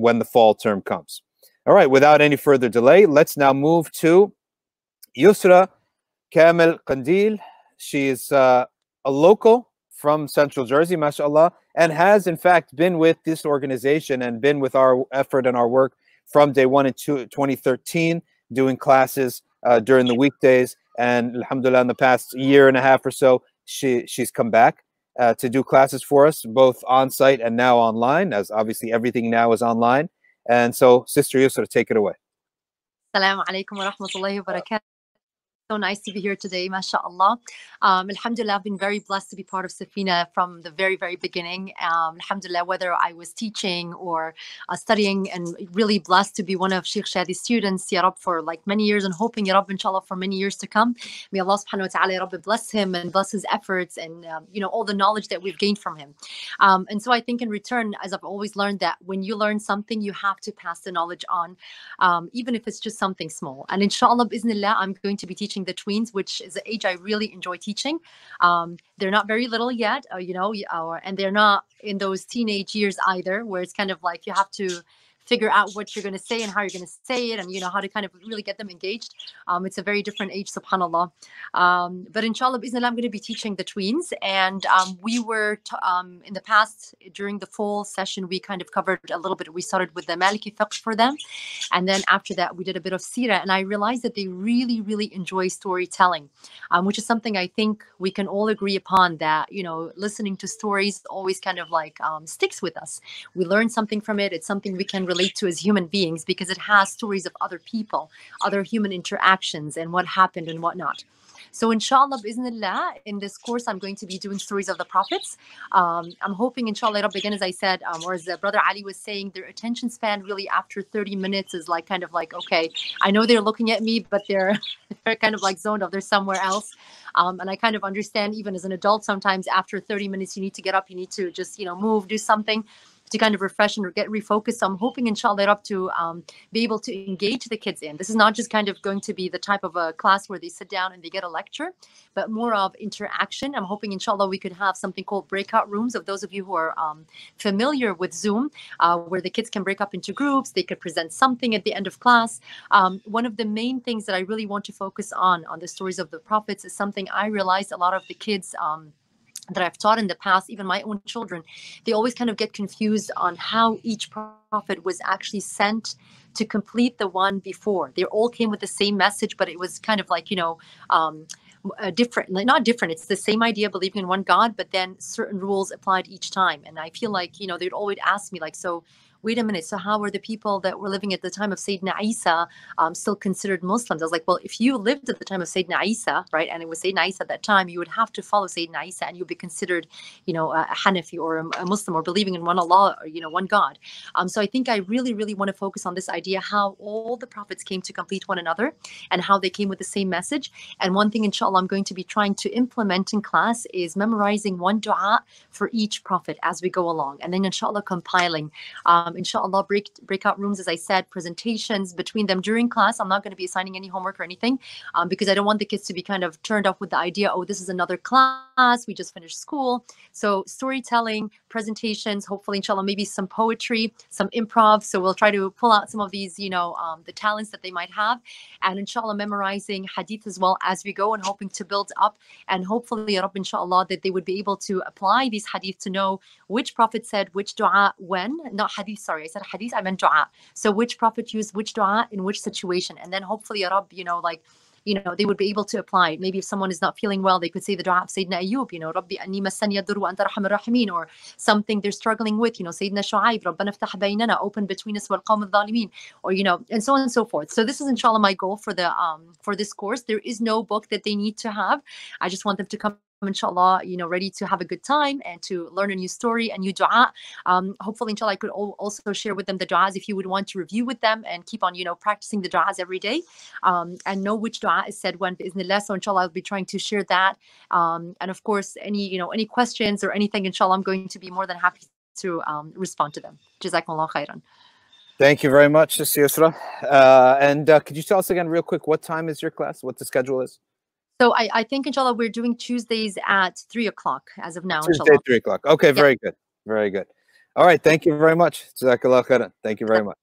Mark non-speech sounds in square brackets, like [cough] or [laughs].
when the fall term comes. All right, without any further delay, let's now move to Youssra Kamel Kandil. She is uh, a local from Central Jersey, mashallah, and has in fact been with this organization and been with our effort and our work from day one in two, 2013, doing classes uh, during the weekdays. And alhamdulillah, in the past year and a half or so, she, she's come back uh, to do classes for us, both on site and now online, as obviously everything now is online. And so, Sister Youssra, take it away. Assalamu alaikum wa rahmatullahi wa barakatuh. So nice to be here today, mashallah. Um, alhamdulillah, I've been very blessed to be part of Safina from the very, very beginning. Um, alhamdulillah, whether I was teaching or uh, studying, and really blessed to be one of Sheikh Shadi's students, Ya Rab, for like many years and hoping, Ya Rab, inshallah, for many years to come. May Allah subhanahu wa ta'ala, Ya Rab, bless him and bless his efforts and, um, you know, all the knowledge that we've gained from him. Um, and so I think in return, as I've always learned, that when you learn something, you have to pass the knowledge on, um, even if it's just something small. And inshallah, bismillah, I'm going to be teaching teaching the tweens, which is an age I really enjoy teaching. Um, they're not very little yet, uh, you know, or, and they're not in those teenage years either, where it's kind of like you have to figure out what you're going to say and how you're going to say it and you know how to kind of really get them engaged um, it's a very different age subhanallah. Um, but inshallah i'm going to be teaching the tweens and um, we were t- um, in the past during the full session we kind of covered a little bit we started with the maliki fiqh for them and then after that we did a bit of sira and i realized that they really really enjoy storytelling um, which is something i think we can all agree upon that you know listening to stories always kind of like um, sticks with us. We learn something from it it's something we can relate to as human beings because it has stories of other people, other human interactions, and what happened and whatnot. So inshallah, bismillah, in this course, I'm going to be doing stories of the prophets. Um, I'm hoping, inshallah, again, as I said, um, or as uh, Brother Ali was saying, their attention span really after 30 minutes is like kind of like, okay, I know they're looking at me, but they're, [laughs] they're kind of like zoned off. They're somewhere else. Um, and I kind of understand even as an adult, sometimes after 30 minutes, you need to get up, you need to just, you know, move, do something to kind of refresh and get refocused. So I'm hoping, inshallah, to um, be able to engage the kids in. This is not just kind of going to be the type of a class where they sit down and they get a lecture, but more of interaction. I'm hoping, inshallah, we could have something called breakout rooms of those of you who are um, familiar with Zoom, uh, where the kids can break up into groups. They could present something at the end of class. Um, one of the main things that I really want to focus on on the stories of the prophets is something I realized a lot of the kids. Um, that I've taught in the past, even my own children, they always kind of get confused on how each prophet was actually sent to complete the one before. They all came with the same message, but it was kind of like, you know, um, different, like not different. It's the same idea, believing in one God, but then certain rules applied each time. And I feel like, you know, they'd always ask me, like, so wait a minute, so how were the people that were living at the time of Sayyidina Isa um, still considered Muslims? I was like, well, if you lived at the time of Sayyidina Isa, right, and it was Sayyidina Isa at that time, you would have to follow Sayyidina Isa and you'd be considered, you know, a Hanafi or a, Muslim or believing in one Allah or, you know, one God. Um, so I think I really, really want to focus on this idea how all the prophets came to complete one another and how they came with the same message. And one thing, inshallah, I'm going to be trying to implement in class is memorizing one dua for each prophet as we go along. And then, inshallah, compiling. Um, um, inshallah, break, breakout rooms, as I said, presentations between them during class. I'm not going to be assigning any homework or anything um, because I don't want the kids to be kind of turned off with the idea, oh, this is another class. We just finished school. So storytelling, presentations, hopefully, inshallah, maybe some poetry, some improv. So we'll try to pull out some of these, you know, um, the talents that they might have. And inshallah, memorizing hadith as well as we go and hoping to build up. And hopefully, Ya Rabbi, inshallah, that they would be able to apply these hadith to know which prophet said which dua when, not hadith sorry, I said hadith, I meant dua. So which prophet used which dua in which situation? And then hopefully, Ya Rab, you know, like, you know, they would be able to apply. Maybe if someone is not feeling well, they could say the dua of Sayyidina Ayyub, you know, Rabbi anni massani yadurru anta rahman rahimin, or something they're struggling with, you know, Sayyidina Shu'aib, Rabbana ftah baynana, open between us wal qawm al or, you know, and so on and so forth. So this is inshallah my goal for the, um, for this course. There is no book that they need to have. I just want them to come inshallah, you know, ready to have a good time and to learn a new story, a new dua. Um, hopefully, inshallah, I could also share with them the du'as if you would want to review with them and keep on, you know, practicing the du'as every day um, and know which dua is said when, bi'ithnillah. So, inshallah, I'll be trying to share that. Um, and of course, any, you know, any questions or anything, inshallah, I'm going to be more than happy to um, respond to them. Jazakumullah khairan. Thank you very much, Youssra. Uh, and uh, could you tell us again, real quick, what time is your class? What the schedule is? So I, I think inshallah we're doing Tuesdays at three o'clock as of now. Tuesday inshallah. three o'clock. Okay, very good, very good. All right. Thank you very much. Jazakallah khairan. Thank you very much.